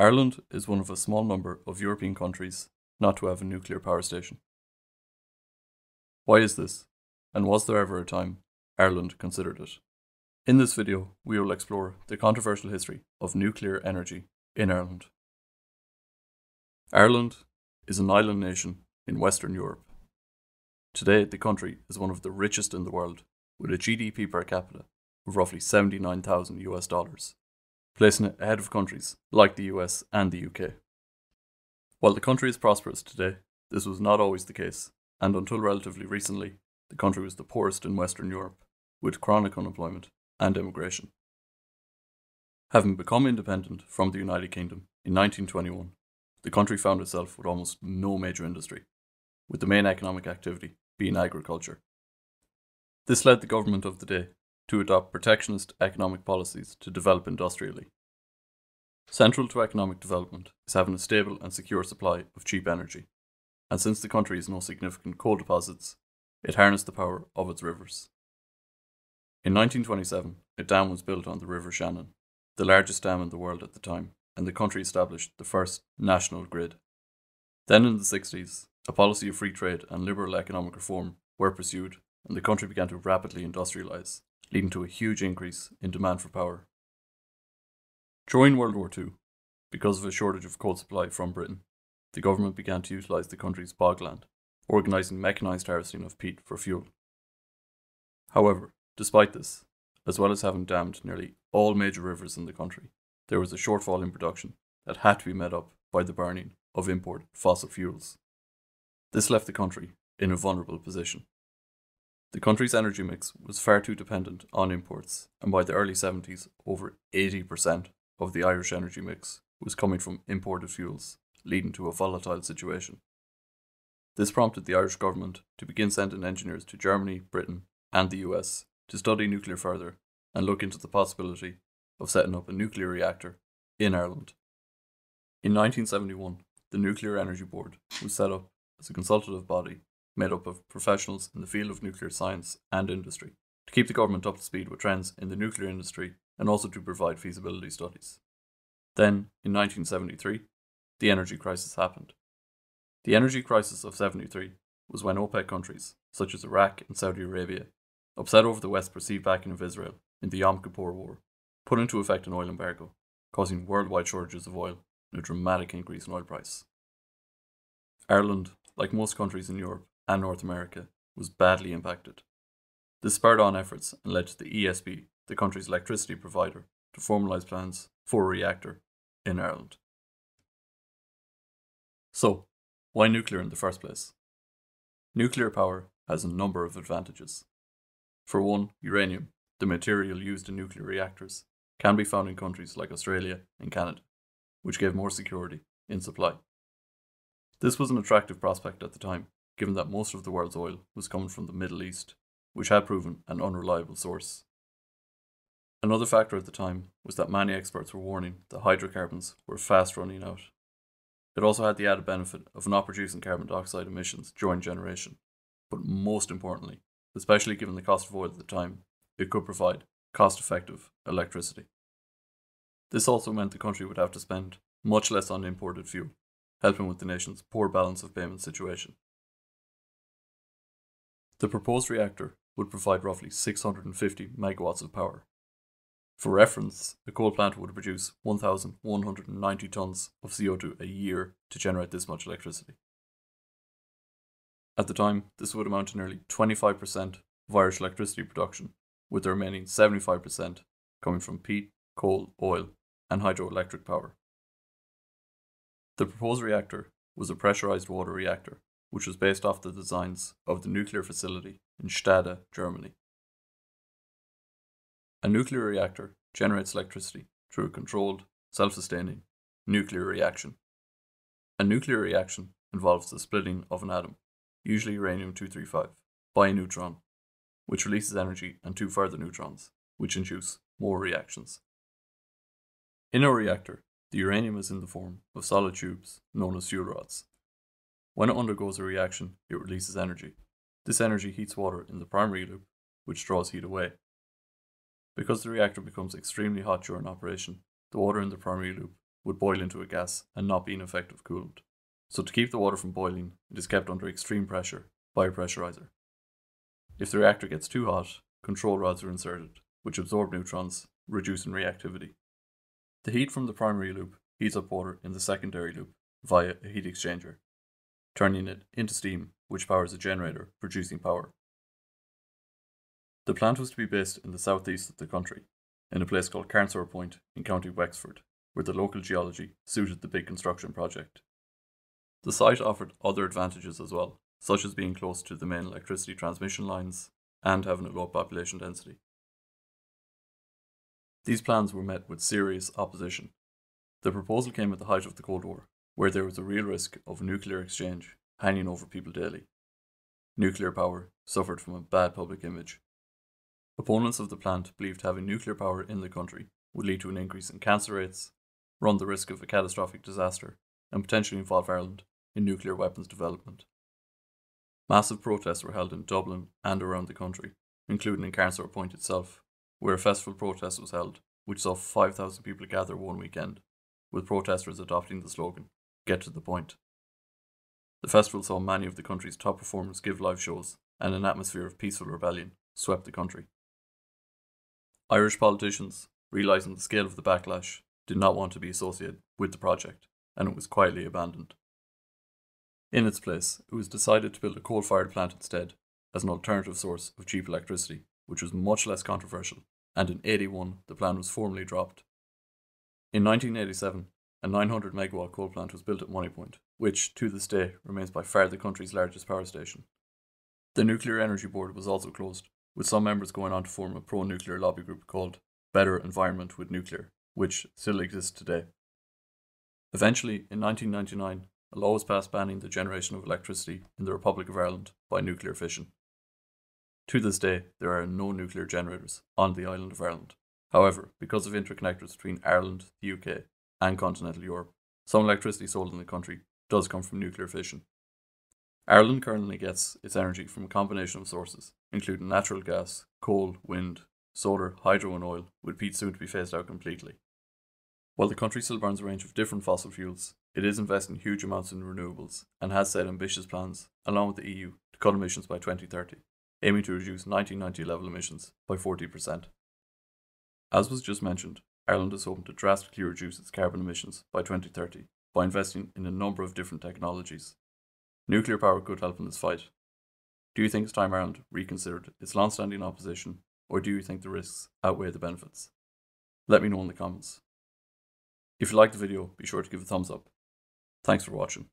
Ireland is one of a small number of European countries not to have a nuclear power station. Why is this? And was there ever a time Ireland considered it? In this video, we will explore the controversial history of nuclear energy in Ireland. Ireland is an island nation in Western Europe. Today, the country is one of the richest in the world, with a GDP per capita of roughly 79,000 US dollars, placing it ahead of countries like the US and the UK. While the country is prosperous today, this was not always the case, and until relatively recently, the country was the poorest in Western Europe, with chronic unemployment and immigration. Having become independent from the United Kingdom in 1921, the country found itself with almost no major industry, with the main economic activity being agriculture. This led the government of the day to adopt protectionist economic policies to develop industrially. Central to economic development is having a stable and secure supply of cheap energy, and since the country has no significant coal deposits, it harnessed the power of its rivers. In 1927, a dam was built on the River Shannon, the largest dam in the world at the time, and the country established the first national grid. Then in the 60s, a policy of free trade and liberal economic reform were pursued, and the country began to rapidly industrialise, leading to a huge increase in demand for power. During World War II, because of a shortage of coal supply from Britain, the government began to utilise the country's bogland, organising mechanised harvesting of peat for fuel. However, despite this, as well as having dammed nearly all major rivers in the country, there was a shortfall in production that had to be met up by the burning of imported fossil fuels. This left the country in a vulnerable position. The country's energy mix was far too dependent on imports, and by the early 70s, over 80% of the Irish energy mix was coming from imported fuels, leading to a volatile situation. This prompted the Irish government to begin sending engineers to Germany, Britain, and the US to study nuclear further and look into the possibility of setting up a nuclear reactor in Ireland. In 1971, the Nuclear Energy Board was set up as a consultative body made up of professionals in the field of nuclear science and industry to keep the government up to speed with trends in the nuclear industry and also to provide feasibility studies. Then, in 1973, the energy crisis happened. The energy crisis of 73 was when OPEC countries, such as Iraq and Saudi Arabia, upset over the West's perceived backing of Israel in the Yom Kippur War, put into effect an oil embargo, causing worldwide shortages of oil and a dramatic increase in oil price. Ireland, like most countries in Europe and North America, was badly impacted. This spurred on efforts and led to the ESB, the country's electricity provider, to formalise plans for a reactor in Ireland. So, why nuclear in the first place? Nuclear power has a number of advantages. For one, uranium, the material used in nuclear reactors, can be found in countries like Australia and Canada, which gave more security in supply. This was an attractive prospect at the time, given that most of the world's oil was coming from the Middle East, which had proven an unreliable source. Another factor at the time was that many experts were warning that hydrocarbons were fast running out. It also had the added benefit of not producing carbon dioxide emissions during generation, but most importantly, especially given the cost of oil at the time, it could provide cost effective electricity. This also meant the country would have to spend much less on imported fuel, helping with the nation's poor balance of payment situation. The proposed reactor would provide roughly 650 megawatts of power. For reference, a coal plant would produce 1,190 tons of CO2 a year to generate this much electricity. At the time, this would amount to nearly 25% of Irish electricity production, with the remaining 75% coming from peat, coal, oil, and hydroelectric power. The proposed reactor was a pressurized water reactor, which was based off the designs of the nuclear facility in Stade, Germany. A nuclear reactor generates electricity through a controlled, self sustaining nuclear reaction. A nuclear reaction involves the splitting of an atom, usually uranium 235, by a neutron, which releases energy and two further neutrons, which induce more reactions. In a reactor, the uranium is in the form of solid tubes known as fuel rods. When it undergoes a reaction, it releases energy. This energy heats water in the primary loop, which draws heat away. Because the reactor becomes extremely hot during operation, the water in the primary loop would boil into a gas and not be an effective coolant. So to keep the water from boiling, it is kept under extreme pressure by a pressurizer. If the reactor gets too hot, control rods are inserted, which absorb neutrons, reducing reactivity. The heat from the primary loop heats up water in the secondary loop via a heat exchanger, turning it into steam, which powers a generator producing power. The plant was to be based in the southeast of the country, in a place called Carnsore Point in County Wexford, where the local geology suited the big construction project. The site offered other advantages as well, such as being close to the main electricity transmission lines and having a low population density. These plans were met with serious opposition. The proposal came at the height of the Cold War, where there was a real risk of nuclear exchange hanging over people daily. Nuclear power suffered from a bad public image. Opponents of the plant believed having nuclear power in the country would lead to an increase in cancer rates, run the risk of a catastrophic disaster, and potentially involve Ireland in nuclear weapons development. Massive protests were held in Dublin and around the country, including in Carnsore Point itself, where a festival protest was held, which saw 5,000 people gather one weekend, with protesters adopting the slogan, Get to the point. The festival saw many of the country's top performers give live shows, and an atmosphere of peaceful rebellion swept the country. Irish politicians, realising the scale of the backlash, did not want to be associated with the project, and it was quietly abandoned. In its place, it was decided to build a coal fired plant instead, as an alternative source of cheap electricity, which was much less controversial, and in 81 the plan was formally dropped. In 1987, a 900 megawatt coal plant was built at Moneypoint, which, to this day, remains by far the country's largest power station. The Nuclear Energy Board was also closed, with some members going on to form a pro nuclear lobby group called Better Environment with Nuclear, which still exists today. Eventually, in 1999, a law was passed banning the generation of electricity in the Republic of Ireland by nuclear fission. To this day, there are no nuclear generators on the island of Ireland. However, because of interconnectors between Ireland, the UK, and continental Europe, some electricity sold in the country does come from nuclear fission. Ireland currently gets its energy from a combination of sources, including natural gas, coal, wind, solar, hydro, and oil, with peat soon to be phased out completely. While the country still burns a range of different fossil fuels, it is investing huge amounts in renewables and has set ambitious plans, along with the EU, to cut emissions by 2030, aiming to reduce 1990 level emissions by 40%. As was just mentioned, Ireland is hoping to drastically reduce its carbon emissions by 2030 by investing in a number of different technologies. Nuclear power could help in this fight. Do you think it's time Ireland reconsidered its long standing opposition, or do you think the risks outweigh the benefits? Let me know in the comments. If you liked the video, be sure to give a thumbs up. Thanks for watching.